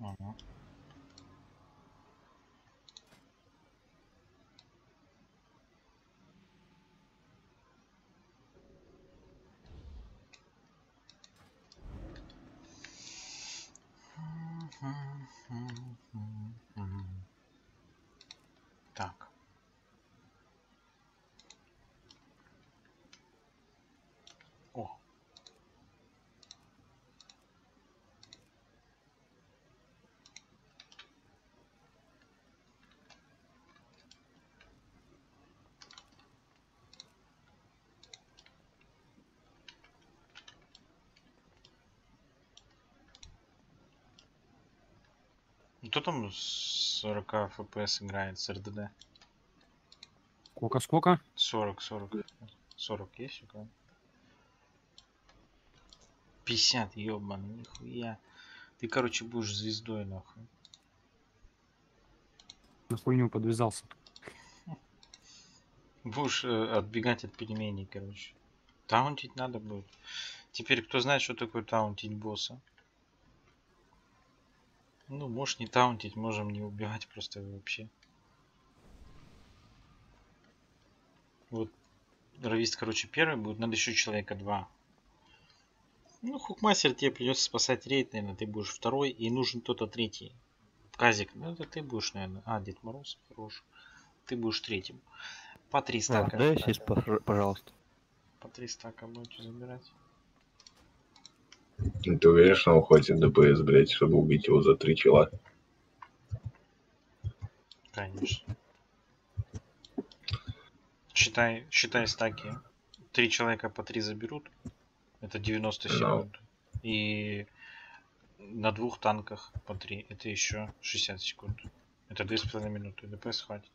Ага. Так. О. Ну, Кто там с 40 FPS играет с РДД? Сколько-сколько? 40, 40. 40 есть у кого? 50, ёбаный, нихуя. Ты, короче, будешь звездой, нахуй. На хуйню подвязался. Будешь э, отбегать от пельменей, короче. Таунтить надо будет. Теперь кто знает, что такое таунтить босса? Ну, можешь не таунтить, можем не убивать просто вообще. Вот Равист, короче, первый будет, надо еще человека два. Ну, Хукмастер тебе придется спасать рейд, наверное, ты будешь второй, и нужен кто-то третий. Казик, ну это ты будешь, наверное. А, Дед Мороз, хорош. Ты будешь третьим. По три А, стака. дай сесть, пож- пожалуйста. По три стака будете забирать. Ты уверен, что нам хватит ДПС, блядь, чтобы убить его за три чела? Конечно. Считай, считай стаки. Три человека по три заберут. Это 90 Ну. секунд. И на двух танках по три. Это еще 60 секунд. Это две с половиной минуты. ДПС хватит.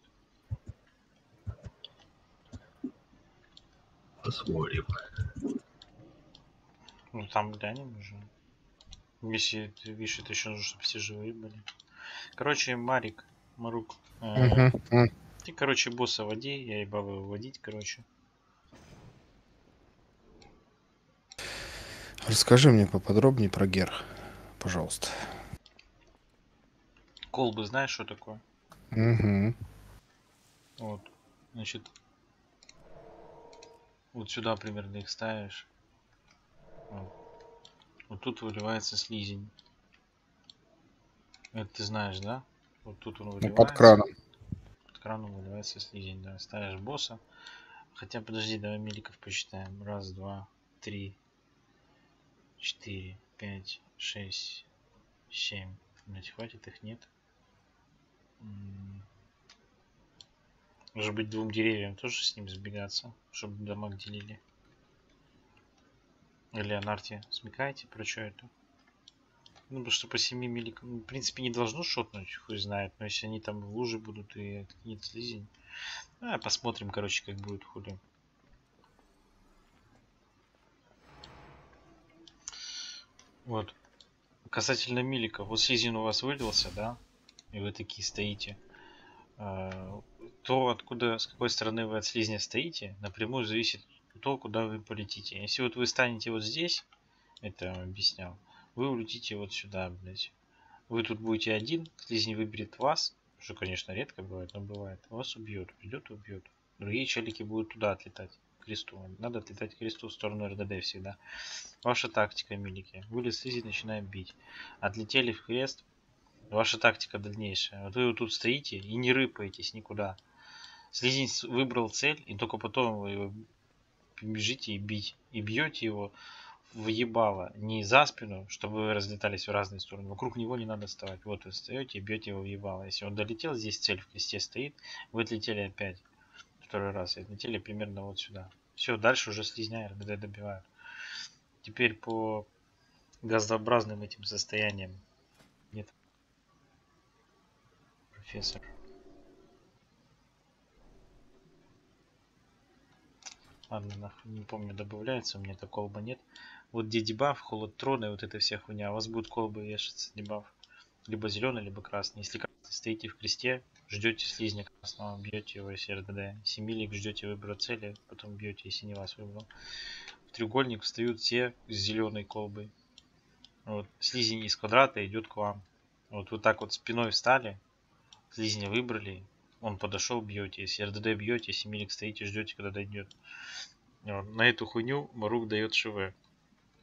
Посмотрим. Ну там глянем уже. Если ты видишь, это еще нужно, чтобы все живые были. Короче, Марик, Марук. э, м. Ты, короче, босса води, я ебал его водить, короче. Расскажи мне поподробнее про Гер, пожалуйста. Колбы знаешь, что такое? Угу. Вот. Значит, вот сюда примерно их ставишь. Вот, тут выливается слизень. Это ты знаешь, да? Вот тут он Ну, выливается. под краном. Под краном выливается слизень, да. Ставишь босса. Хотя, подожди, давай миликов посчитаем. Раз, два, три, четыре, пять, шесть, семь. Блять, хватит их, нет? Может быть, двум деревьям тоже с ним сбегаться, чтобы дамаг делили. Или Анарте, смекаете, про что это? Ну, потому что по 7 миликам, ну, в принципе, не должно шотнуть, хуй знает. Но если они там в луже будут и какие-то слизень. А, посмотрим, короче, как будет хули. Вот. Касательно миликов. Вот слизень у вас вылился, да? И вы такие стоите. А, То, откуда, с какой стороны вы от слизня стоите, напрямую зависит то, куда вы полетите. Если вот вы станете вот здесь, это я вам объяснял, вы улетите вот сюда, блядь. Вы тут будете один, слизень выберет вас, что, конечно, редко бывает, но бывает. Вас убьет, придет и убьет. Другие челики будут туда отлетать, к кресту. Надо отлетать к кресту в сторону РДД всегда. Ваша тактика, милики. Вылез слизень, начинаем бить. Отлетели в крест. Ваша тактика дальнейшая. Вот вы вот тут стоите и не рыпаетесь никуда. Слизень выбрал цель, и только потом вы его бежите и бить. И бьете его в ебало, не за спину, чтобы вы разлетались в разные стороны. Вокруг него не надо вставать. Вот вы встаете и бьете его в ебало. Если он долетел, здесь цель в кресте стоит, вы отлетели опять. Второй раз. И отлетели примерно вот сюда. Все, дальше уже слизня РБД добивают. Теперь по газообразным этим состояниям. Нет. Профессор. Ладно, нахуй, не помню, добавляется, у меня то колба нет. Вот где дебаф, холод трона и вот эта вся хуйня. А у вас будут колбы вешаться, дебаф. Либо зеленый, либо красный. Если красный стоите в кресте, ждете слизня красного, бьете его, если РДД. Семилик ждете выбора цели, потом бьете, если не вас выбрал. В треугольник встают все с зеленой колбой. Вот. Слизень из квадрата идет к вам. Вот вы так вот спиной встали, слизня выбрали, он подошел, бьете. Если РДД бьете, если милик стоите, ждете, когда дойдет. На эту хуйню Марук дает ШВ.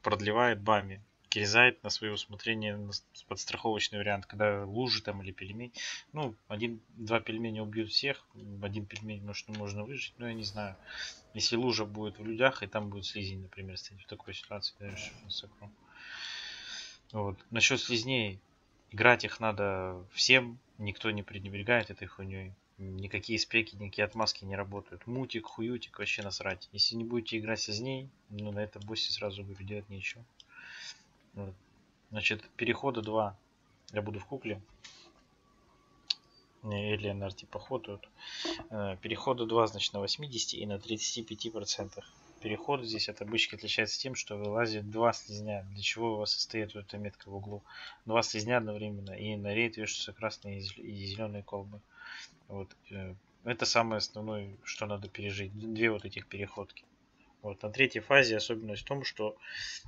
Продлевает бами. Киризает на свое усмотрение подстраховочный вариант, когда лужи там или пельмень. Ну, один-два пельменя убьют всех, один пельмень, может, можно выжить, но я не знаю. Если лужа будет в людях, и там будет слизень, например, стоять в такой ситуации, дальше сокру. Вот. Насчет слизней, играть их надо всем, никто не пренебрегает этой хуйней. Никакие спеки, никакие отмазки не работают. Мутик, хуютик, вообще насрать. Если не будете играть слизней, ну на этом боссе сразу говорю, делать нечего. Вот. Значит, перехода 2. Я буду в кукле. Или на типа ходают. Э, Перехода 2, значит, на 80 и на 35 процентах. Переход здесь от обычки отличается тем, что вылазит два слизня. Для чего у вас состоит вот эта метка в углу? Два слизня одновременно. И на рейд вешаются красные и зеленые колбы. Вот. э, Это самое основное, что надо пережить. Две вот этих переходки. Вот. На третьей фазе особенность в том, что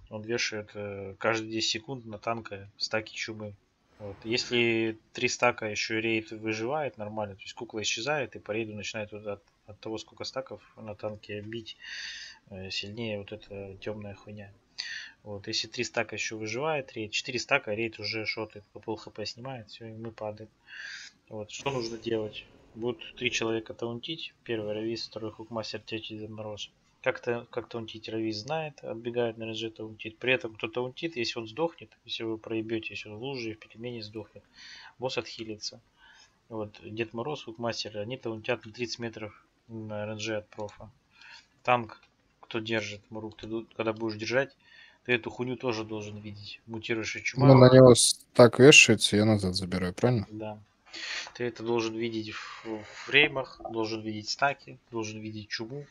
он вешает э, каждые 10 секунд на танка стаки чумы. Вот. Если три стака еще рейд выживает нормально, то есть кукла исчезает, и по рейду начинает вот от, от того, сколько стаков на танке бить, э, сильнее вот эта темная хуйня. Вот, если три стака еще выживает, рейд, 4 стака, рейд уже шотает, по пол хп снимает, все, и мы падаем. Вот, что нужно делать? Будут три человека таунтить. Первый равис, второй хукмастер, третий Дед Мороз. Как-то как таунтить равис знает, отбегает на РЖ таунтит. При этом кто таунтит, если он сдохнет, если вы проебете, если он в луже, в пельмени сдохнет, босс отхилится. Вот, Дед Мороз, хукмастер, они таунтят на 30 метров на РНЖ от профа. Танк, кто держит, Марук, ты когда будешь держать, ты эту хуйню тоже должен видеть. Мутируешь и чума. Ну, на него так вешается, я назад забираю, правильно? Да. Ты это должен видеть в, в фреймах, должен видеть стаки, должен видеть чуму,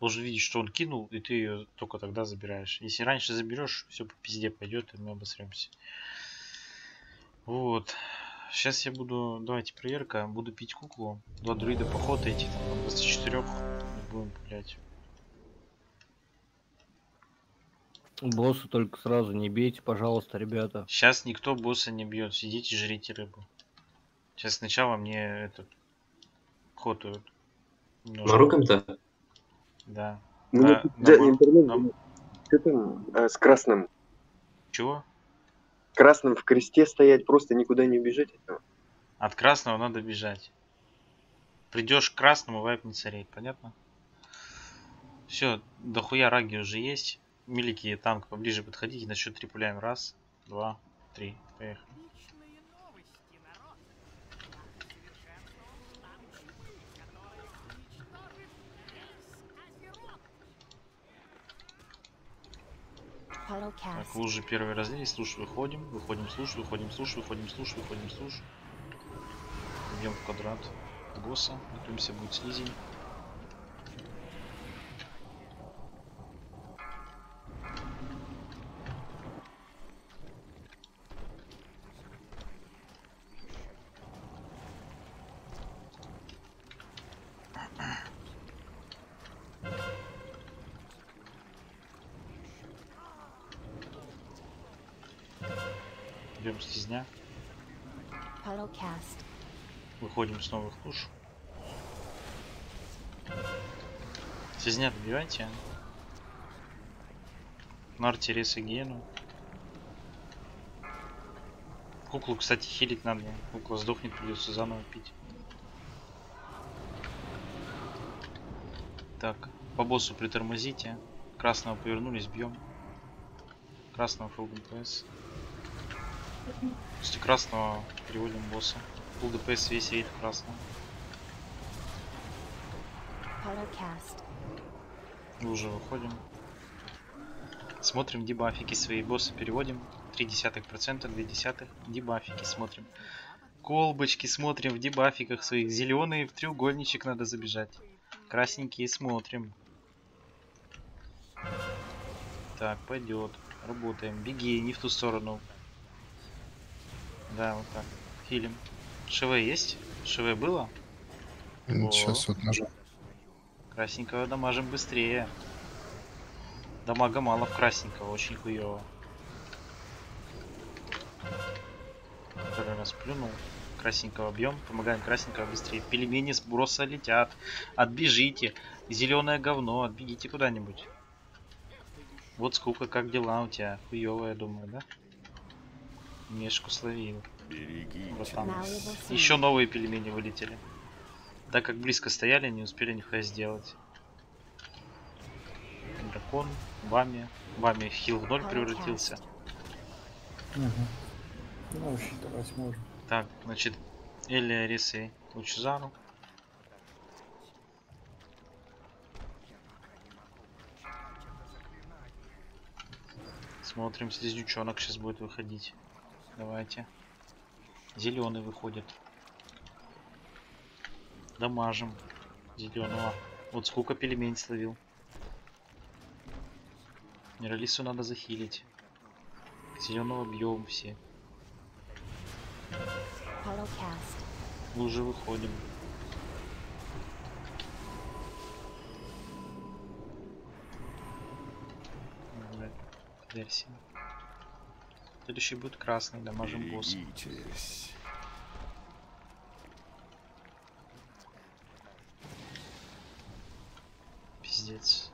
должен видеть, что он кинул, и ты ее только тогда забираешь. Если раньше заберешь, все по пизде пойдет, и мы обосремся. Вот. Сейчас я буду, давайте проверка, буду пить куклу, два друида поход эти, там, на 24 будем гулять. Босса только сразу не бейте, пожалуйста, ребята. Сейчас никто босса не бьет, сидите, жрите рыбу. Сейчас сначала мне этот хотают. На рукам-то? Да. Ну, вот, да, наоборот, интернет, нам- что там э, с красным? Чего? Красным в кресте стоять, просто никуда не убежать от него. От красного надо бежать. Придешь к красному, вайпнется рейд, понятно? Все, дохуя раги уже есть. Милики и танк поближе подходите, на счет три пуляем. Раз, два, три. Поехали. Так, лужи первый разлились, слуш выходим, выходим, слуш, выходим, слуш, выходим, слуш, выходим, слуш. Идем в квадрат босса, готовимся будет слизень. Выходим с новых луж. Слизня добивайте. Нарти, рез и гену. Куклу, кстати, хилить надо. Кукла сдохнет, придется заново пить. Так, по боссу притормозите. Красного повернулись, бьем. Красного фул ДПС. После красного переводим босса. Фул ДПС весь рейд. Мы уже выходим. Смотрим дебафики свои боссы переводим. 3 десятых процента, 2 десятых. Дебафики смотрим. Колбочки смотрим в дебафиках своих. Зеленые в треугольничек надо забежать. Красненькие смотрим. Так, пойдет. Работаем. Беги, не в ту сторону. Да, вот так. Хилим. ШВ есть? ШВ было? О. Сейчас вот нажал. Красненького дамажим быстрее. Дамага мало в красненького, очень хуево. Второй раз плюнул. Красненького бьем. Помогаем красненького быстрее. Пельмени с броса летят. Отбежите. Зеленое говно. Отбегите куда-нибудь. Вот сколько, как дела у тебя? Хуёво, я думаю, да? Мешку словил. Еще новые пельмени вылетели. Так как близко стояли, не успели нихуя сделать. Дракон, Бами. Бами в хил в ноль превратился. Ну, считать можно. Так, значит, Элия, Рисы, Лучезару. Смотрим, слизнючонок сейчас будет выходить. Давайте. Зеленый выходит. Дамажим. Зеленого. Вот сколько пельмень словил. Миралису надо захилить. Зеленого бьем все. Мы уже выходим. Версия. Следующий будет красный, дамажим босса. Пиздец.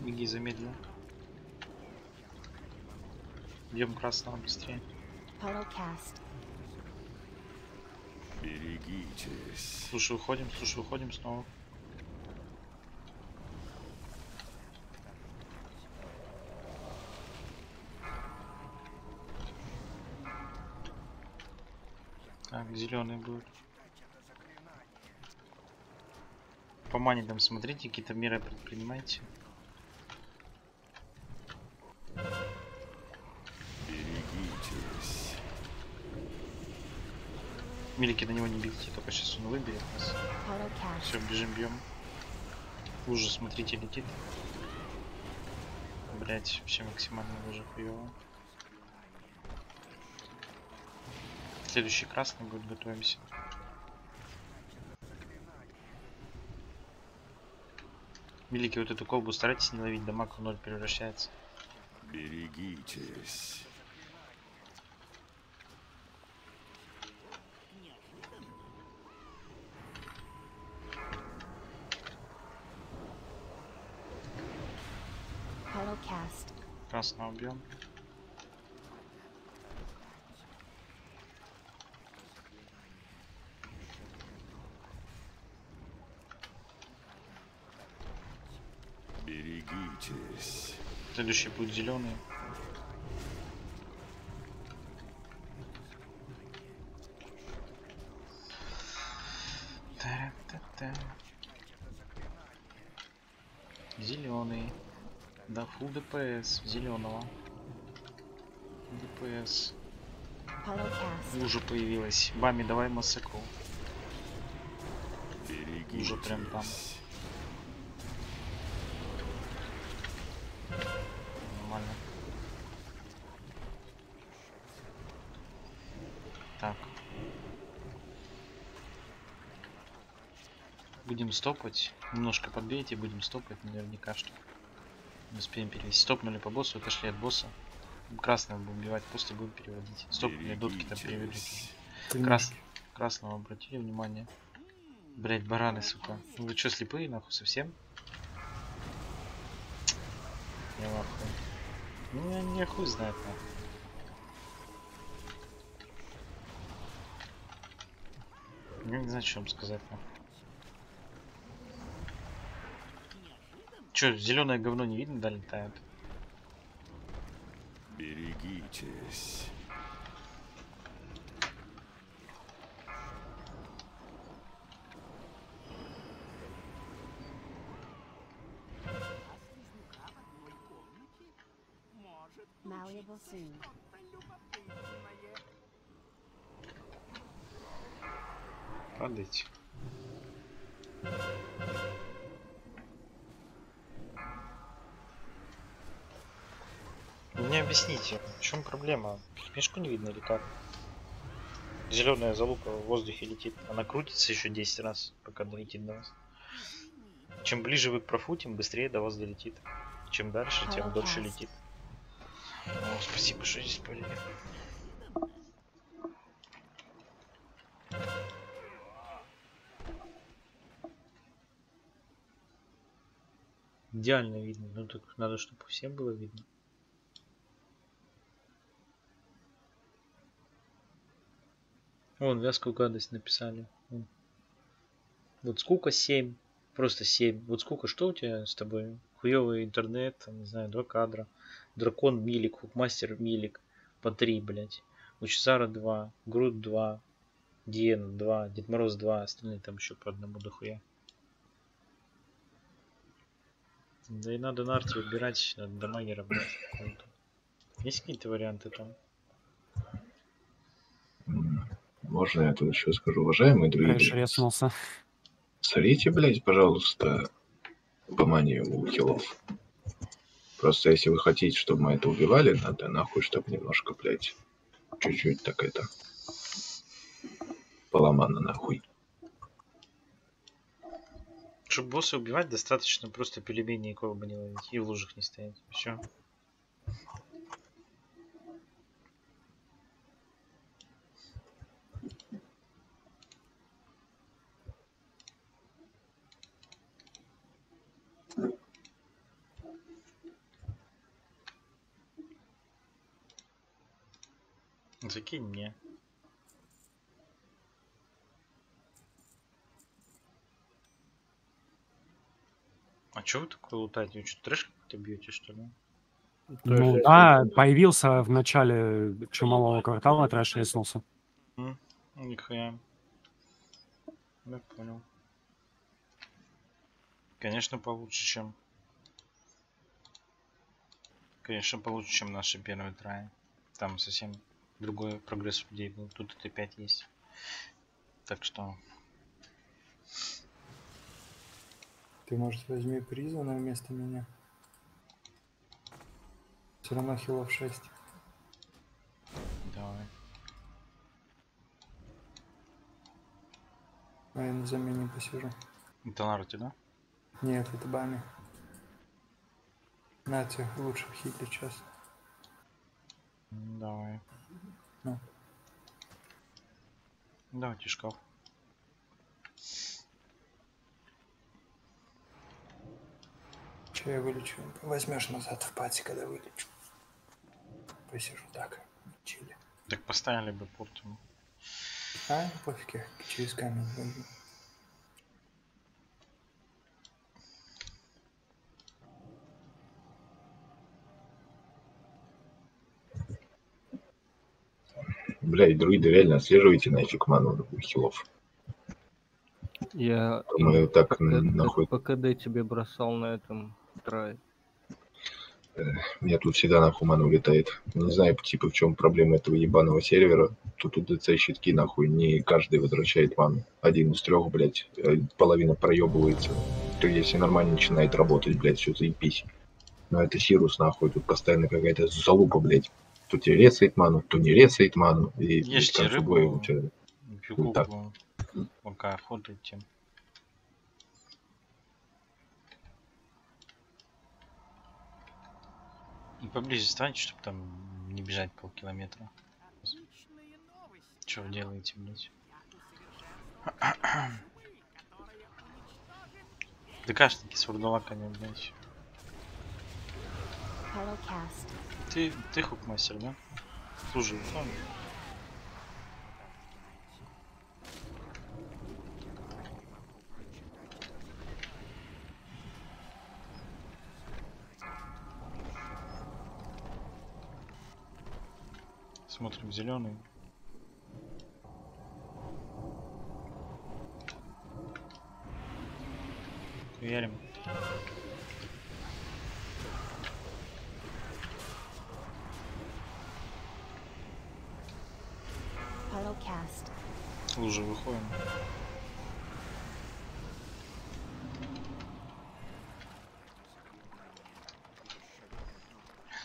Беги замедленно. Бьем красного быстрее. Cast. Слушай, уходим, слушай, уходим снова. Зеленый будет. По мане там смотрите, какие-то меры предпринимайте. Милики на него не бегите, только сейчас он выберет нас. Все, бежим, бьем. Лужа, смотрите, летит. Блять, вообще максимально лужа хуево. Следующий красный будет, готовимся. Великий, вот эту колбу старайтесь не ловить, дамаг в ноль превращается. Cast. Красного бьем. Следующий будет зеленый. Зеленый. Да, фул ДПС зеленого. ДПС. Уже появилась. Бами, давай массакру. Уже прям там. Нормально. Так. Будем стопать. Немножко подбейте, будем стопать наверняка, что не успеем перевести. Стопнули по боссу, отошли от босса. Красного будем убивать, после будем переводить. Стопнули, дотки там переводить. Крас... Красного обратили внимание. Блять, бараны, сука. Ну Вы что, слепые, нахуй, совсем? Я в ахуе. Ну, я не хуй знает, нахуй. Я не знаю, что вам сказать, нахуй. Че, зеленое говно не видно, да, летает? Malleable soon. Падайте. Объясните, в чем проблема? Мешку не видно или как? Зеленая залупа в воздухе летит. Она крутится еще 10 раз, пока долетит до вас. Чем ближе вы к профу, тем быстрее до вас долетит. Чем дальше, тем дольше летит. О, спасибо, что здесь полили. Идеально видно. Ну так надо, чтобы всем было видно. Вон, вязкую гадость написали. Вот сколько 7. Просто 7. Вот сколько, что у тебя с тобой? Хуёвый интернет, не знаю, два кадра. Дракон милик, хукмастер милик. По 3, блядь. Лучезара 2, Груд 2, Диена 2, Дед Мороз 2, остальные там еще по одному дохуя. Да и надо на арте убирать, надо дамагера брать. Есть какие-то варианты там? Можно я тут еще скажу, уважаемые друзья? резнулся. Смотрите, блядь, пожалуйста, по мании у хилов. Просто если вы хотите, чтобы мы это убивали, надо нахуй, чтобы немножко, блядь, чуть-чуть так это поломано нахуй. Чтобы босса убивать, достаточно просто пельмени и колба не ловить и в лужах не стоять. Все. Закинь мне. А чё вы такое лутаете? Вы что, трэш какой-то бьете, что ли? Ну Трэш да, резнулся. появился в начале чумового квартала, трэш резнулся. М, Нихуя. Я понял. Конечно, получше, чем... Конечно, получше, чем наши первые траи. Там совсем другой прогресс людей был. Тут это 5 есть. Так что... Ты, может, возьми призвана вместо меня? Все равно хилов 6. Давай. А я на замене посижу. Это Нарти, да? Нет, это Бами. На тебе лучше в хиле сейчас. Давай. Ну. Давайте шкаф. Че я вылечу? Возьмешь назад в пати, когда вылечу. Посижу так, чили. Так поставили бы порт. А, пофиг, через камень выйду. Блядь, друиды реально отслеживайте нафиг ману у хилов. Я Мы так ПК нахуй... по КД тебе бросал на этом трае. Меня тут всегда нахуй ману улетает. Не знаю, типа, в чем проблема этого ебаного сервера. Тут у ДЦ щитки нахуй не каждый возвращает ману. Один из трех, блядь, э, половина проебывается. То если нормально начинает работать, блядь, все заебись. Но это Сирус, нахуй, тут постоянно какая-то залупа, блядь. То тебе рецает ману, то не рецает ману. И Ешьте концу боя у рыбу. тебя Пику, так. пока охотуйте. И поближе станьте, чтобы там не бежать полкилометра. Что вы делаете, блядь? ДКшники с вурдалаками, блядь. Ты, ты хукмастер, да? Служи, ну, Смотрим зеленый. Верим. Выходим.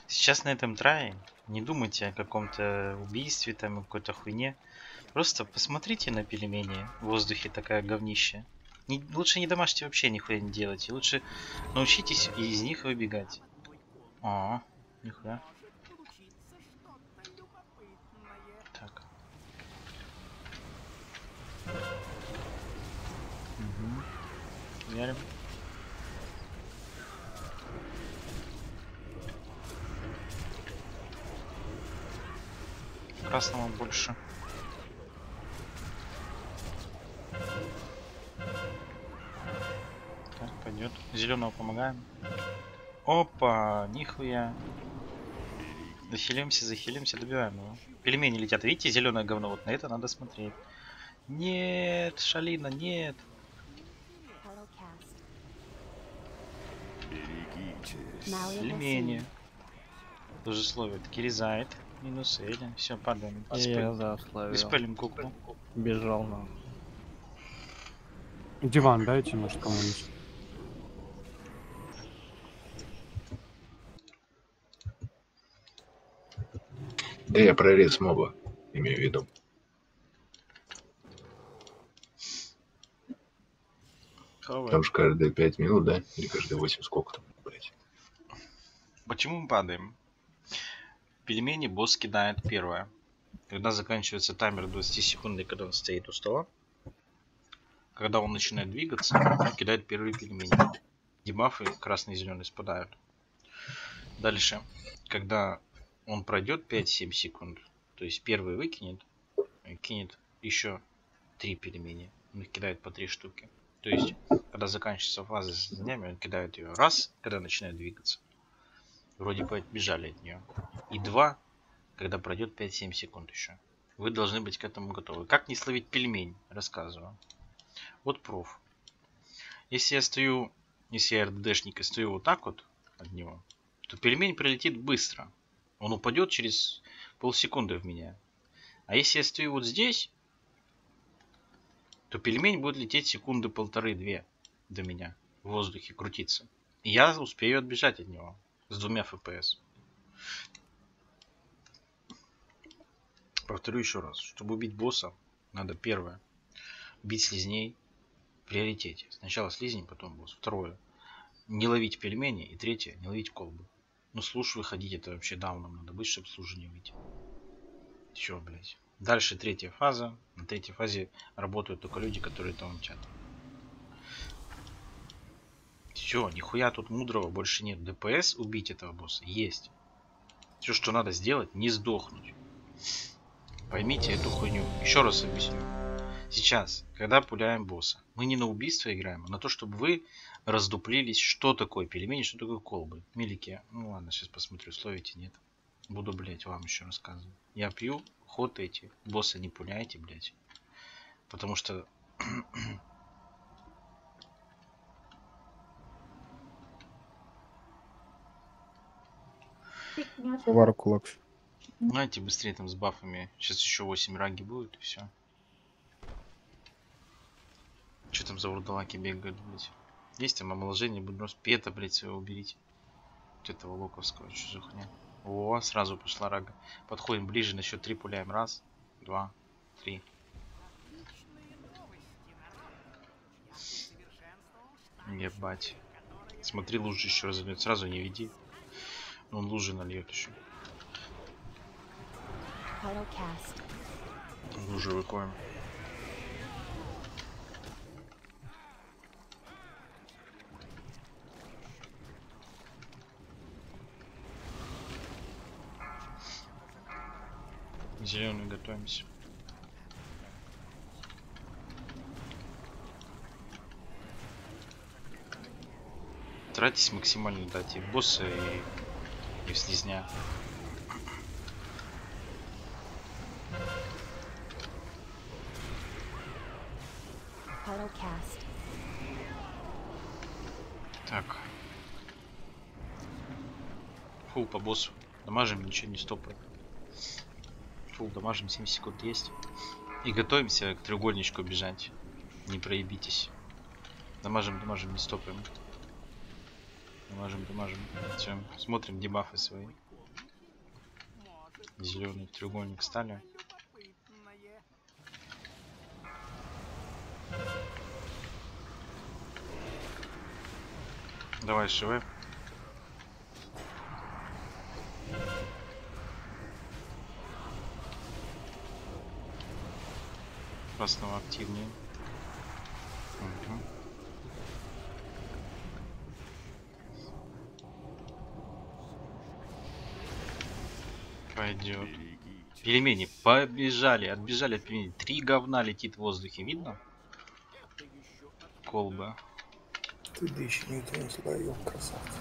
Сейчас на этом трае не думайте о каком-то убийстве, там, какой-то хуйне. Просто посмотрите на пельмени. В воздухе такая говнище. Не- лучше не домашние вообще нихуя не делайте. Лучше научитесь из них выбегать. А, нихуя. Угу. Верим. Красному больше. Так, пойдет. Зеленого помогаем. Опа, нихуя. Захилимся, захилимся, добиваем его. Пельмени летят. Видите, зеленое говно? Вот на это надо смотреть. Нет, Шалина, нет. Пельмени. Тоже слове. Киризает. Минус Эли. Все, падаем. Я славил. Диспелим куклу. Бежал на. Диван дайте, может, кому-нибудь. Да я прорез моба, имею в виду. Там же каждые 5 минут, да? Или каждые 8 сколько там. Почему мы падаем? Пельмени босс кидает первое. Когда заканчивается таймер 20 секунд, когда он стоит у стола, когда он начинает двигаться, он кидает первые пельмени. Дебафы красный и зеленый спадают. Дальше, когда он пройдет 5-7 секунд, то есть первый выкинет, кинет еще 3 пельмени. Он их кидает по 3 штуки. То есть, когда заканчивается фаза с днями, он кидает ее раз, когда начинает двигаться. Вроде бы отбежали от нее. И два, когда пройдет 5-7 секунд еще. Вы должны быть к этому готовы. Как не словить пельмень? Рассказываю. Вот проф. Если я стою, если я РДДшник и стою вот так вот от него, то пельмень прилетит быстро. Он упадет через полсекунды в меня. А если я стою вот здесь, то пельмень будет лететь секунды полторы-две до меня в воздухе крутиться. И я успею отбежать от него с двумя FPS. Повторю еще раз. Чтобы убить босса, надо первое. Бить слизней в приоритете. Сначала слизней, потом босс. Второе. Не ловить пельмени. И третье. Не ловить колбы. Ну, служ выходить это вообще дауном надо быть, чтобы служи не выйти. Все, блять. Дальше третья фаза. На третьей фазе работают только люди, которые таунтят. Все, нихуя тут мудрого больше нет. ДПС убить этого босса есть. Все, что надо сделать, не сдохнуть. Поймите эту хуйню. Еще раз объясню. Сейчас, когда пуляем босса, мы не на убийство играем, а на то, чтобы вы раздуплились, что такое пельмени, что такое колбы. Милики, ну ладно, сейчас посмотрю, словите, нет. Буду, блять, вам еще рассказывать. Я пью, хотаете, босса не пуляйте, блять. Потому что Вара кулак. Знаете, быстрее там с бафами. Сейчас еще 8 раги будет и все. Что там за урдалаки бегают, блядь? Есть там омоложение, будь пета, блядь, своего уберите. Вот этого локовского, что за хуйня. О, сразу пошла рага. Подходим ближе, на счет 3 пуляем. Раз, два, три. Ебать. Смотри, лужи еще разольет. Сразу не веди. Он лужи нальет еще. Лужи выходим. Зеленый готовимся. Тратись максимально дать и босса, и, и слизня. Так. Фул по боссу. Дамажим, ничего не стопаем. Фул дамажим, 7 секунд есть. И готовимся к треугольничку бежать. Не проебитесь. Дамажим, дамажим, не стопаем. Дамажим, дамажим. Чем? Смотрим дебафы свои. Зеленый треугольник стали. Давай, ШВ. Красного активнее. Пойдет. Пельмени, побежали, отбежали от пельменей. Три говна летит в воздухе, видно? Колба. Ты да еще не словил, красавцы.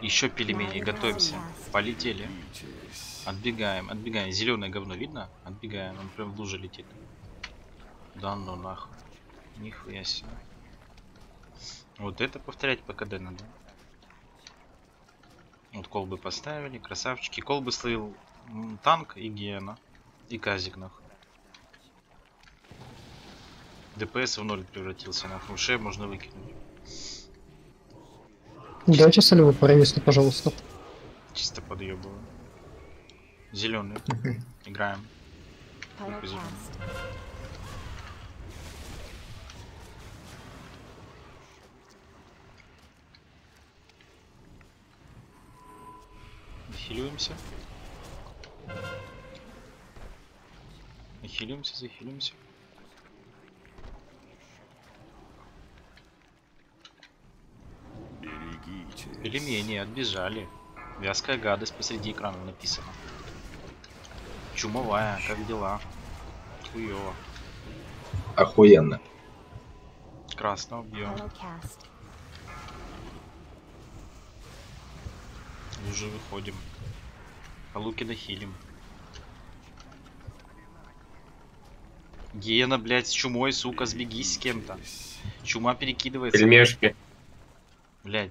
Еще пельмени, готовимся. Полетели. Отбегаем, отбегаем. Зеленое говно видно? Отбегаем, он прям в луже летит. Да ну нахуй. Нихуя себе. Вот это повторять по КД надо. Вот колбы поставили, красавчики. Колбы словил м, танк и гена. И казик нахуй. ДПС в ноль превратился нахуй. Ше можно выкинуть. Дайте солеву провести, пожалуйста. Чисто подъебываю. Зеленый. Играем. Только зеленый. Photocast. Захилимся. Захилимся, захилимся. Пельмени отбежали. Вязкая гадость посреди экрана написано. Чумовая, как дела? Хуёво. Охуенно. Красного бьем. Уже выходим. По луке дохилим. Гена, блядь, с чумой, сука, сбегись с кем-то. Чума перекидывается. Пельмешки. Блядь.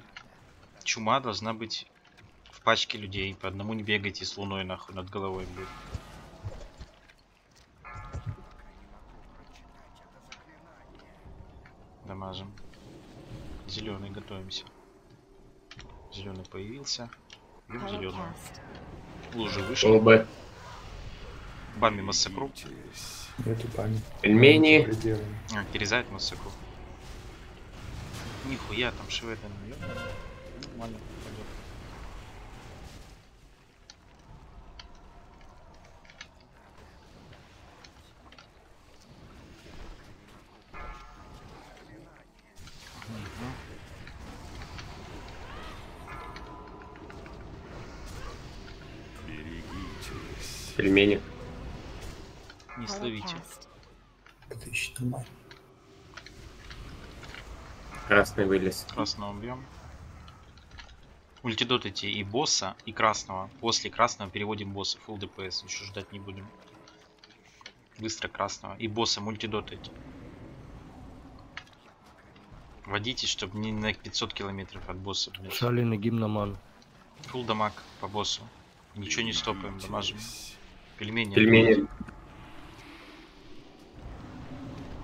Чума должна быть в пачке людей. По одному не бегайте с луной нахуй над головой, блядь. Дамажим. Зеленый, готовимся. Зеленый появился. Зеленый. Лужи вышли. Колбы. Бами массакру. Нету памяти. Пельмени. А, перезает массакру. Нихуя там шведа не Еще нормально. Красный вылез. Красного бьем. Ультидотайте и босса, и красного. После красного переводим босса. Full ДПС. Еще ждать не будем. Быстро красного. И босса мультидотайте. Водите, чтобы не на 500 километров от босса. блядь. Шалин и гимноман. Фул дамаг по боссу. Ничего не стопаем, дамажим. Пельмени. Пельмени.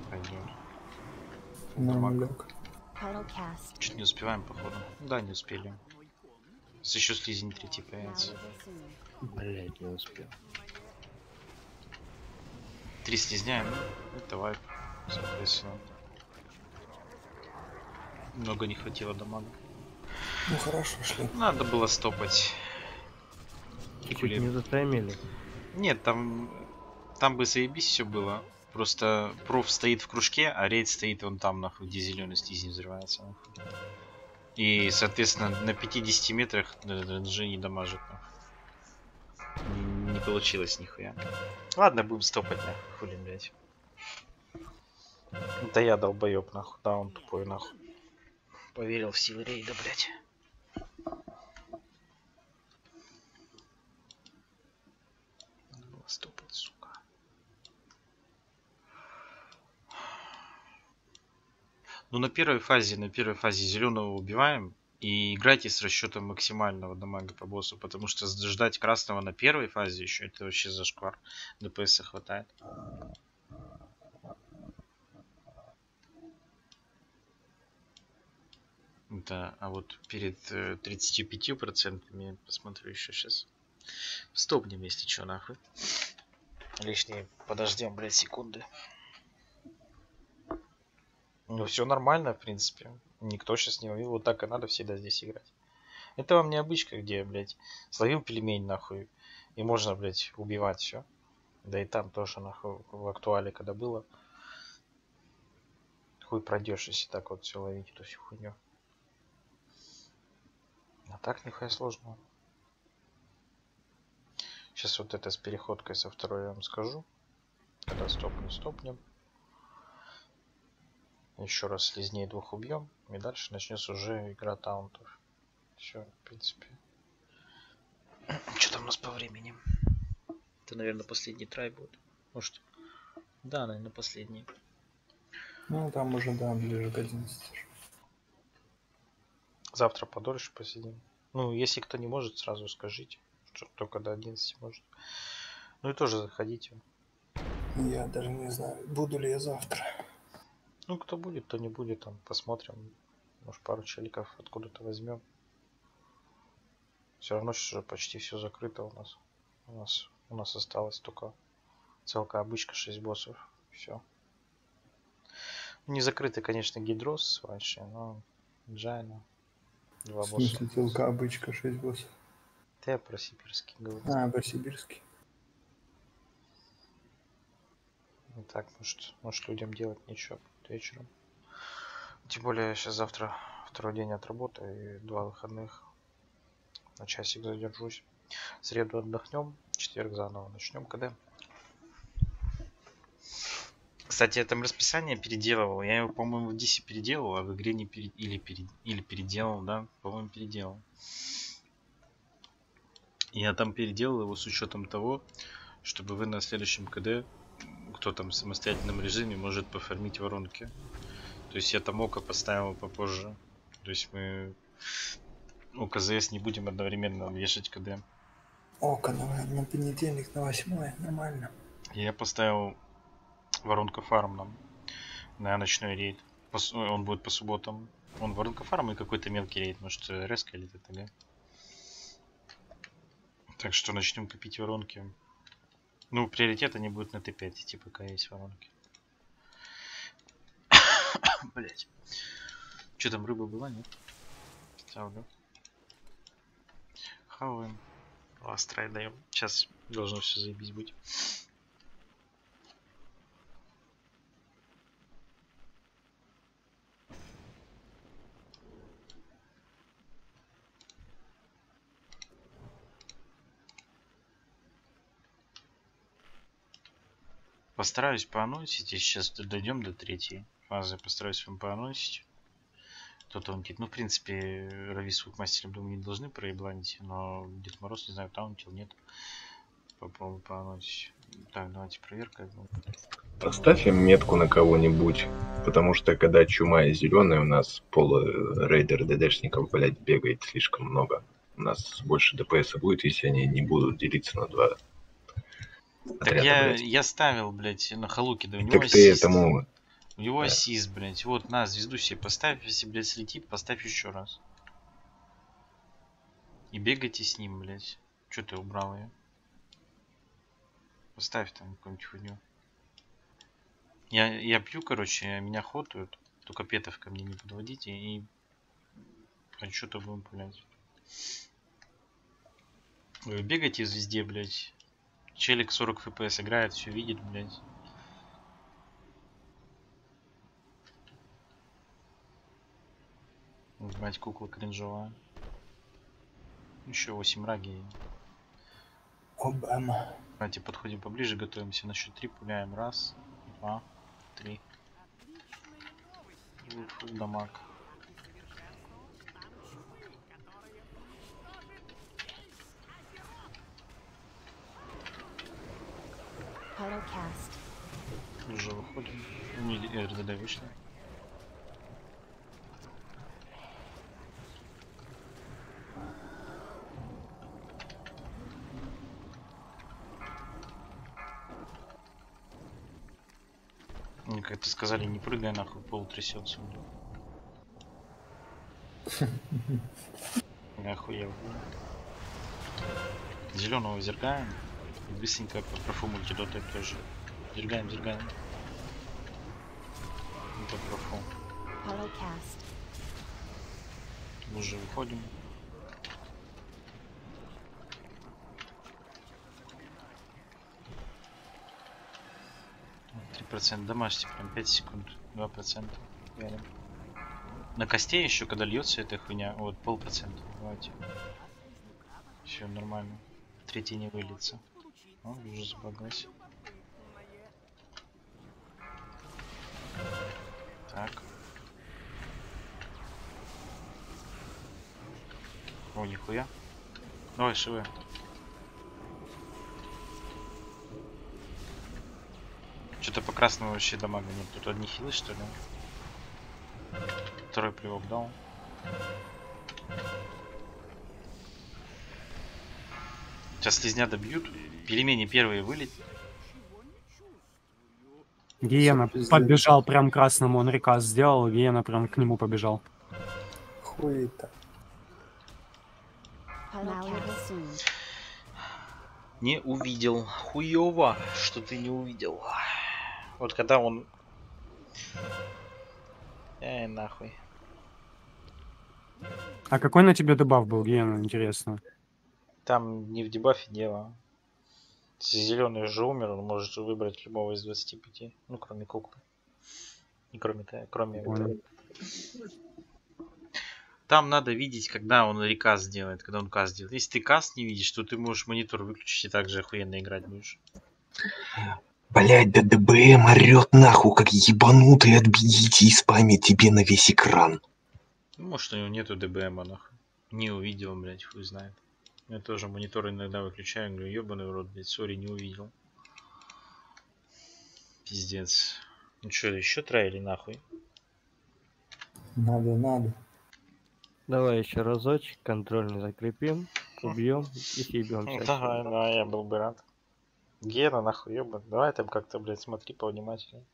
Пойдет. Photocast. Чуть не успеваем, походу. Да, не успели. С еще слизень третий появится. Блять, не успел. Три слизня, ну, это вайп, соответственно. Много не хватило дамага. Ну хорошо, шли. Надо было стопать. Чуть Хули. не затаймили. Нет, там, там бы заебись все было. Просто проф стоит в кружке, а рейд стоит вон там, нахуй, где зеленый слизень взрывается. нахуй. И, соответственно, на 50 метрах же не дамажит. нахуй. Не- Не получилось нихуя. Ладно, будем стопать, нахуй, хули, блядь. Да я долбоеб, нахуй, да он тупой, нахуй. Поверил в силы рейда, блядь. Надо было стопать, сука. Ну, на первой фазе, на первой фазе зеленого убиваем. И играйте с расчетом максимального дамага по боссу, потому что ждать красного на первой фазе еще это вообще зашквар. ДПС хватает. Да, а вот перед э, 35% посмотрю еще сейчас. Стопнем, если что, нахуй. Лишние подождем, блядь, секунды. Ну, все нормально, в принципе. Никто сейчас не ловил. Вот так и надо всегда здесь играть. Это вам не обычка, где, блядь, словил пельмень, нахуй, и можно, блядь, убивать все. Да и там тоже, нахуй, в актуале, когда было. Хуй пройдешь, если так вот все ловить, эту всю хуйню. А так нихуя сложного. Сейчас вот это с переходкой со второй я вам скажу. Когда стопнем, стопнем. Еще раз слизней двух убьем. И дальше начнется уже игра таунтов. Все, в принципе. Что там у нас по времени? Это, наверное, последний трай будет. Может. Да, наверное, последний. Ну, там уже, да, ближе к 11. Завтра подольше посидим. Ну, если кто не может, сразу скажите. Что только до 11 может. Ну и тоже заходите. Я даже не знаю, буду ли я завтра. Ну, кто будет, то не будет, там посмотрим. Может, пару челиков откуда-то возьмем. Все равно сейчас уже почти все закрыто у нас. У нас, у нас осталось только целка обычка 6 боссов. Все. Не закрытый, конечно, гидрос с Ванши, но Джайна. Два В босса. смысле, целка обычка 6 боссов. Ты про сибирский говорю. А, про сибирский. Ну так, может, может людям делать нечего вечером. Тем более сейчас завтра второй день отработаю и два выходных. На часик задержусь. В среду отдохнем, четверг заново начнем КД. Кстати, я там расписание переделывал. Я его, по-моему, в Дисе переделал, а в игре не пере... или, пере... или переделал, да? По-моему, переделал. Я там переделал его с учетом того, чтобы вы на следующем КД кто там в самостоятельном режиме может пофармить воронки. То есть я там око поставил попозже. То есть мы у КЗС не будем одновременно вешать КД. Око на, на понедельник, на восьмое, нормально. Я поставил воронка фарм нам на ночной рейд. По с- он будет по субботам. Он воронка фарм и какой-то мелкий рейд, может резко или ТТГ. Так что начнем копить воронки. Ну, приоритет они будут на Т5 идти, пока есть воронки. Блять. Че там рыба была, нет? Ставлю. Хаваем. Ластрай даем. Сейчас должно все заебись быть. Постараюсь поанонсить, и сейчас дойдем до третьей фазы. Постараюсь вам поанонсить. Кто таунтит. Ну, в принципе, Рави с мастером, думаю, не должны проебланить, но Дед Мороз, не знаю, таунтил, нет. Попробую поанонсить. Так, давайте проверка. Поставь им метку на кого-нибудь, потому что когда чума зеленая у нас пола рейдер ДДшников, блядь, бегает слишком много. У нас больше ДПС будет, если они не будут делиться на два Так отряда, я, блядь. я ставил, блядь, на Халуке, да у него Так ты ассист. этому... У него да. ассист, блядь. Вот, на, звезду себе поставь, если, блядь, слетит, поставь еще раз. И бегайте с ним, блядь. Че ты убрал ее? Поставь там какую-нибудь хуйню. Я, я пью, короче, меня хотают. Только петов ко мне не подводите и... А что-то будем, блядь. Вы бегайте звезде, блядь. Челик 40 фпс играет, все видит, блядь. Мать кукла кринжовая. Еще 8 раги. Обама. Давайте подходим поближе, готовимся на счет 3, пуляем. Раз, два, три. Full дамаг. Уже выходим. Не, РДД вышли. Мне как-то сказали, не прыгай нахуй, пол трясется. Я охуел. Зеленого зергаем. Быстренько по профу мультидоты тоже. Зергаем, зергаем. Это профу. Holocast. Мы уже выходим. Три процента домашний, прям 5 секунд, два процента. Реально. На косте еще, когда льется эта хуйня, вот полпроцента. Давайте. Все нормально. Третий не выльется. О, уже забагался. Так. О, нихуя. Давай, шивы. Что-то по красному вообще дамага нет. Тут одни хилы, что ли? Второй плевок дал. Сейчас слизня добьют. Пельмени первые вылет. Гиена подбежал прям к красному, он рекас сделал, Гиена прям к нему побежал. Soon. Не увидел. Хуёво, что ты не увидел. Вот когда он... Эй, нахуй. А какой на тебе дебаф был, Гиена, интересно? Там не в дебафе дело. Если зеленый же умер, он может выбрать любого из 25. Ну, кроме куклы. И кроме, кроме Понял. Там надо видеть, когда он рекас делает, когда он каст делает. Если ты каст не видишь, то ты можешь монитор выключить и также охуенно играть будешь. Блять, да ДБМ орет нахуй, как ебанутый, отбедите и спамит тебе на весь экран. Ну, может, у него нету ДБМа, нахуй. Не увидел, блядь, хуй знает. Я тоже монитор иногда выключаю, говорю, ебаный в рот, блядь, сори, не увидел. Пиздец. Ну что, еще троили нахуй? Надо, надо. Давай еще разочек, контрольный закрепим, убьем и съебемся. Ну, Давай, давай, я был бы рад. Гена, нахуй, ебан. Давай там как-то, блядь, смотри повнимательнее.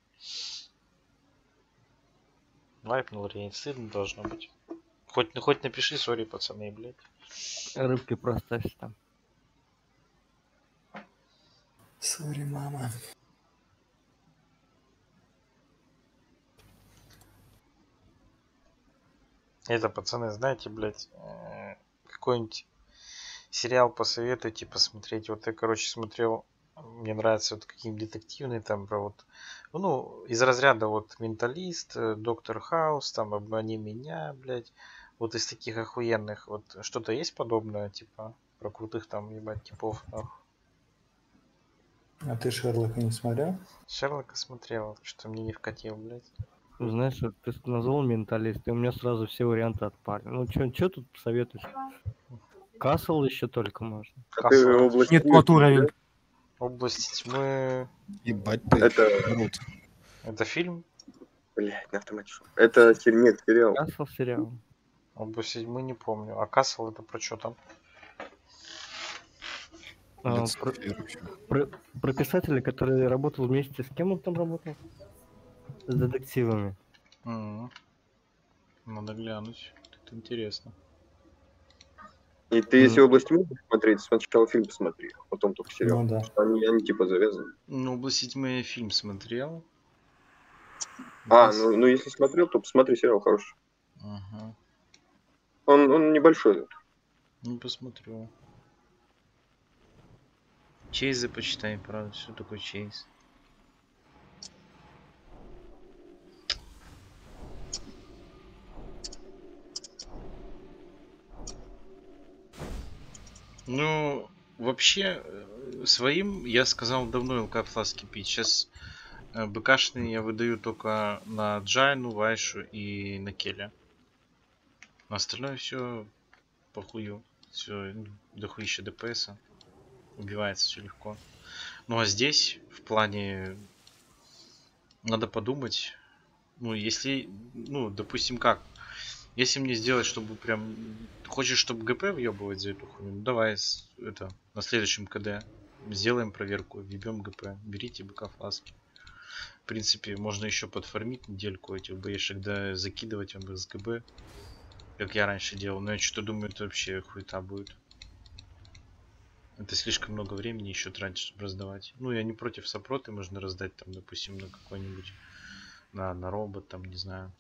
Вайпнул рейд, стыдно должно быть. Хоть, ну, хоть напиши, sorry, пацаны, блядь. Рыбки проставь там. Sorry, мама. Это, пацаны, знаете, блядь, э, какой-нибудь сериал посоветуйте посмотреть. Вот я, короче, смотрел, мне нравятся вот какие-нибудь детективные там про вот, ну, из разряда вот Менталист, Доктор Хаус, там Обмани меня, блядь. Вот из таких охуенных, вот что-то есть подобное, типа, про крутых там, ебать, типов, нахуй. А ты Шерлока не смотрел? Шерлока смотрел, что мне не вкатил, блядь. Знаешь, вот ты назвал менталист, и у меня сразу все варианты отпали. Ну что тут советуешь? Касл еще только можно. А область Нет, вот уровень. Область тьмы... Ебать ты, Это- Рут. Это фильм? Блять, на автомате. Это фильмец, сериал. Касл сериал. Область тьмы не помню. А Касл это про что там? А, про, про- про писателя, который работал вместе с кем он там работал? С детективами. М. Надо глянуть. Это интересно. И ты, если Мгм. область тьмы смотреть, сначала фильм посмотри, а потом только сериал. Ну да. Они, они типа завязаны. Ну, область тьмы я фильм смотрел. А, Бас- ну, ну если смотрел, то посмотри сериал хороший. Ага. Он, он небольшой. Ну, посмотрю. Чейзы почитай, правда, что такое чейз. Ну, вообще, э, своим я сказал давно ЛК фласки пить. Сейчас БКшные я выдаю только на Джайну, Вайшу и на Келя. А остальное все похую. Все, дохуища ДПС. Убивается все легко. Ну а здесь, в плане, надо подумать. Ну, если, ну, допустим, как? Если мне сделать, чтобы прям... Хочешь, чтобы ГП въебывать за эту хуйню? Ну, давай, это, на следующем КД сделаем проверку, вебем ГП. Берите БК фласки. В принципе, можно еще подформить недельку этих БЭшек, да закидывать вам с ГБ. Как я раньше делал. Но я что-то думаю, это вообще хуета будет. Это слишком много времени еще тратить, чтобы раздавать. Ну, я не против сопроты, можно раздать там, допустим, на какой-нибудь, на, на робот, там, не знаю.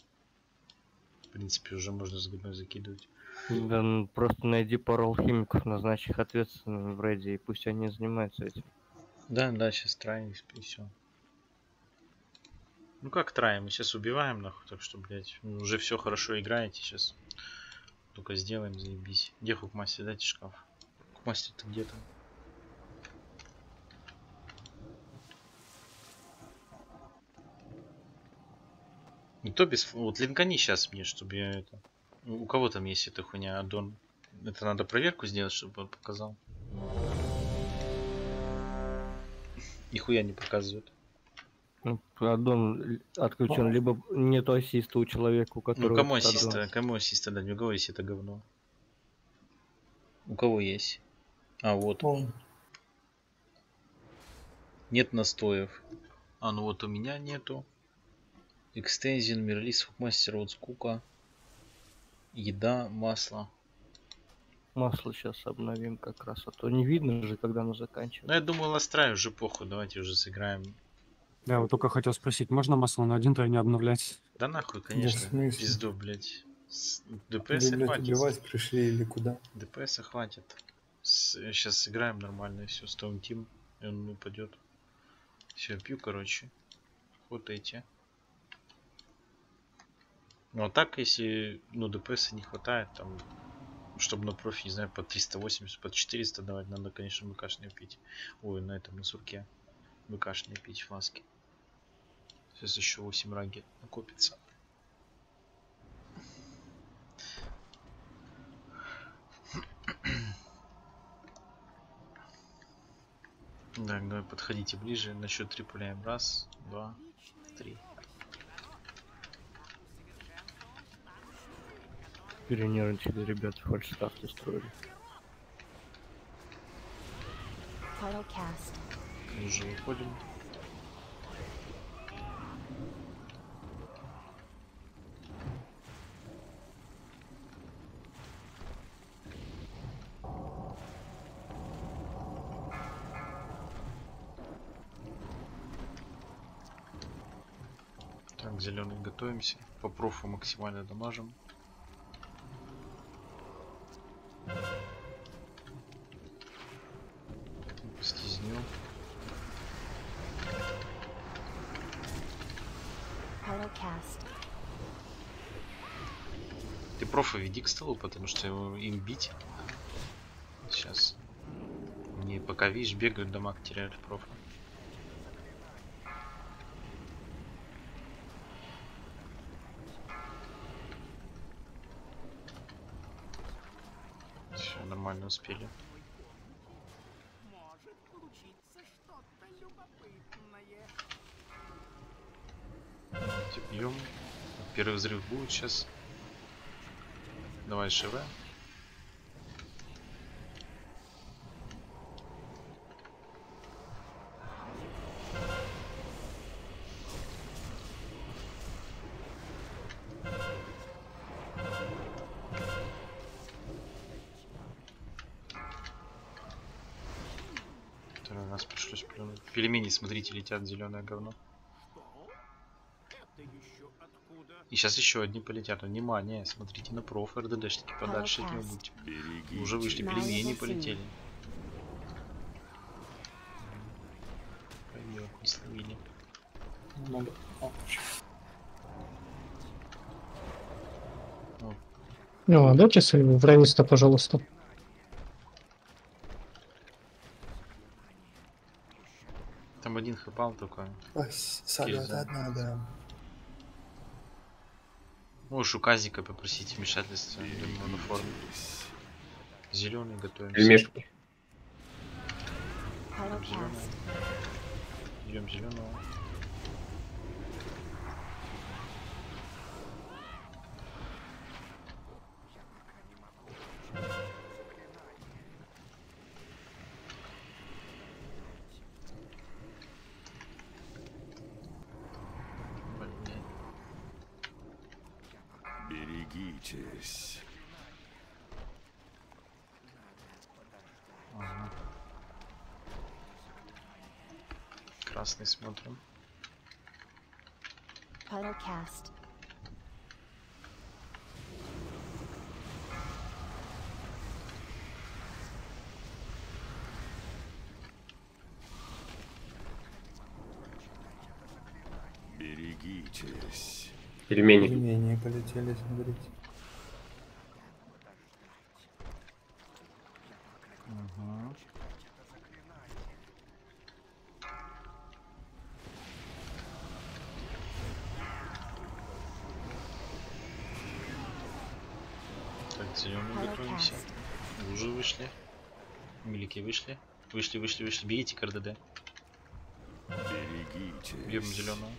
принципе, уже можно с годной закидывать. Да, ну, просто найди пару алхимиков, назначь их ответственными в рейде, и пусть они занимаются этим. Да, да, сейчас траем и все. Ну как траем? Мы сейчас убиваем, нахуй, так что, блядь, ну, уже все хорошо играете сейчас. Только сделаем, заебись. Где хукмастер? Дайте шкаф. Хукмастер ты где там? Ну то без... Вот линкани сейчас мне, чтобы я это... Ну, У кого там есть эта хуйня, аддон? Это надо проверку сделать, чтобы он показал. Нихуя не показывает. Ну, аддон отключен, либо нету ассиста у человека, у которого... Ну кому этот аддон. ассиста, кому ассиста дать? У кого есть это говно? У кого есть? А, вот. Он. Нет настоев. А, ну вот у меня нету. Экстензион, миролиз, мастер, вот скука. Еда, масло. Масло сейчас обновим как раз, а то не видно же, когда оно заканчивается. Ну я думаю, ластрай уже похуй, давайте уже сыграем. Я вот только хотел спросить, можно масло на один не обновлять? Да нахуй, конечно. смысле? Пизду, блядь. С- Вы, ДПС блядь, хватит. убивать пришли или куда? ДПС хватит. Сейчас сыграем нормально, и все, Stone Team, и он упадет. Все, пью, короче. Хватайте. Ну а так, если ну ДПС не хватает, там, чтобы на профи, не знаю, по 380, по 400 давать, надо, конечно, МКшные пить. Ой, на этом, на сурке. МКшные пить фласки. Сейчас еще 8 раги накопится. Так, давай подходите ближе. На счет три пуляем. Раз, два, три. Перенервничали устроили. Portal cast. Уже выходим. Так, зеленый готовимся. По профу максимально дамажим. Cast. Ты профа веди к столу, потому что его им бить. Сейчас. Не пока видишь, бегают, дамаг теряют профа. Успели. Давайте бьем. Первый взрыв будет сейчас. Давай, ШВ. Раз пришлось плюнуть. Пельмени, смотрите, летят зеленое говно. И сейчас еще одни полетят. Внимание, смотрите на проф РДДшники подальше от него будьте. Уже вышли пельмени полетели. Пойдет, не словили. Много. О, Ну, а дайте сальву в Раниста, пожалуйста. Там один хэпал только. Ой, с- Сага, Кирза. да. Можешь у Казика попросить вмешательства, на форме. Зеленый готовимся. Пельмешки. Идем зеленого. красный смотрим. Пельмени. Пельмени полетели смотрите. Милики вышли. Вышли, вышли, вышли. Берите КРДД. Берегитесь. Берем зеленого.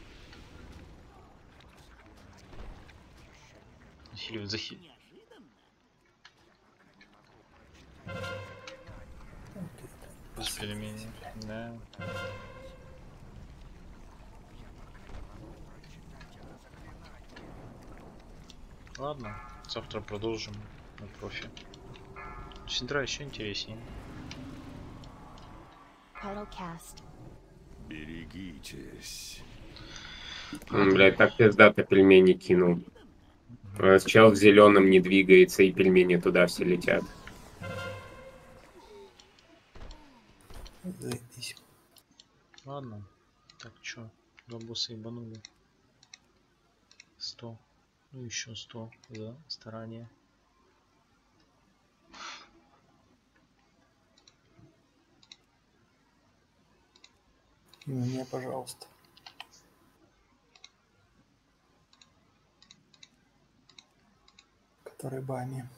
Захиливай, захиливай. Без пельменей. Да. Ладно, завтра продолжим на профи. Синдра еще интереснее. Берегитесь. М, Блядь, так пиздато пельмени кинул. Чел в зеленом не двигается, и пельмени туда все летят. Заебись. Ладно. Так, чё? Два босса ебанули. 100. Ну еще 100 за старание. И мне, пожалуйста. Который бами.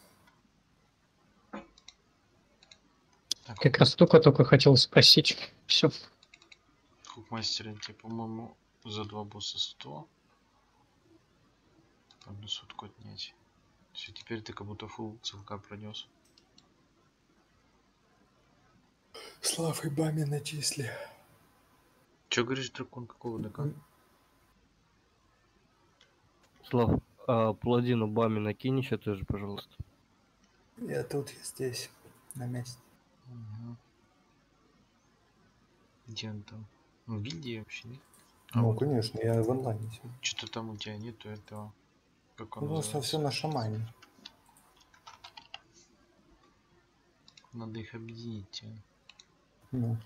Как раз только-только хотел спросить. Все. Хукмастер, тебе, по-моему, за два босса 100. Одну сотку отнять. Все, теперь ты как будто фул целка пронес. Славы бами начисли. Че говоришь, дракон, какого ДК? Слав, а паладину Бами накинь еще тоже, пожалуйста. Я тут, я здесь, на месте. Угу. Где он там? В Индии вообще нет? Ну, конечно, я в онлайне. Что-то там у тебя нету этого. Как он Ну, просто все на шамане. Надо их объединить. а. Ну,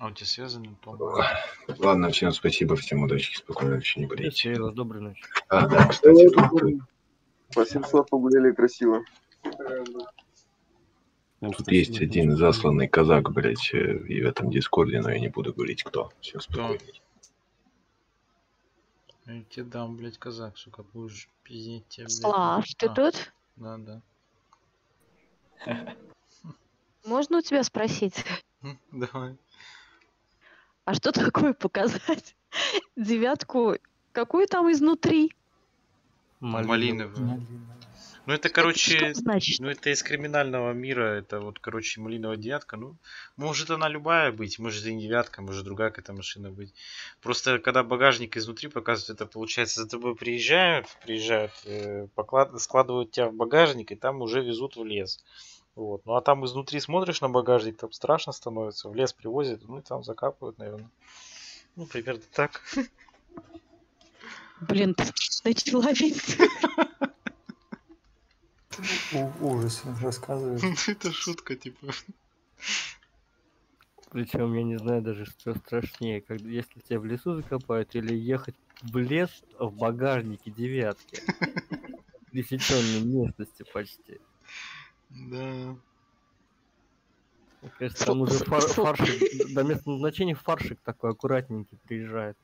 А у тебя связаны, Том? Ладно, всем спасибо, всем удачи, спокойной ночи, не болейте. Вас доброй ночи. А, да, кстати, Спасибо, Слав, погуляли красиво. тут есть один засланный казак, блядь, э, и в этом дискорде, но я не буду говорить, кто. Все, спокойно. Я тебе дам, блядь, казак, сука, будешь пиздеть тебя, блядь. Слав, ты А, тут? Да, да. Можно у тебя спросить? Давай. А что такое показать? Девятку, какую там изнутри? Малиновый. Ну это, короче, ну это из криминального мира, это вот, короче, малиновая девятка. Ну, может она любая быть, может и не девятка, может другая какая-то машина быть. Просто когда багажник изнутри показывают, это получается за тобой приезжают, приезжают, э, поклад- складывают тебя в багажник и там уже везут в лес. Вот. Ну а там изнутри смотришь на багажник, там страшно становится, в лес привозят, ну и там закапывают, наверное. Ну, примерно так. Блин, ты человек. у- ужасы рассказывают. Это шутка, типа. Причем я не знаю даже, что страшнее, когда, если тебя в лесу закопают или ехать в лес в багажнике девятки. Пересеченной местности почти. Да. Кажется, там уже фар- фаршик, до места назначения фаршик такой аккуратненький приезжает.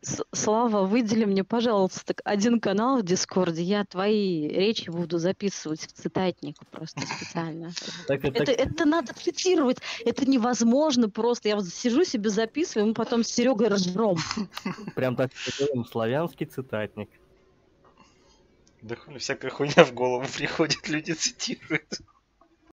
С- Слава, выдели мне, пожалуйста, один канал в Дискорде. Я твои речи буду записывать в цитатник просто специально. Так это- надо цитировать. Это невозможно просто. Я вот сижу себе записываю, мы потом с Серегой ржем. Прям так славянский цитатник. Да хули, всякая хуйня в голову приходит, люди цитируют.